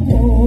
Oh.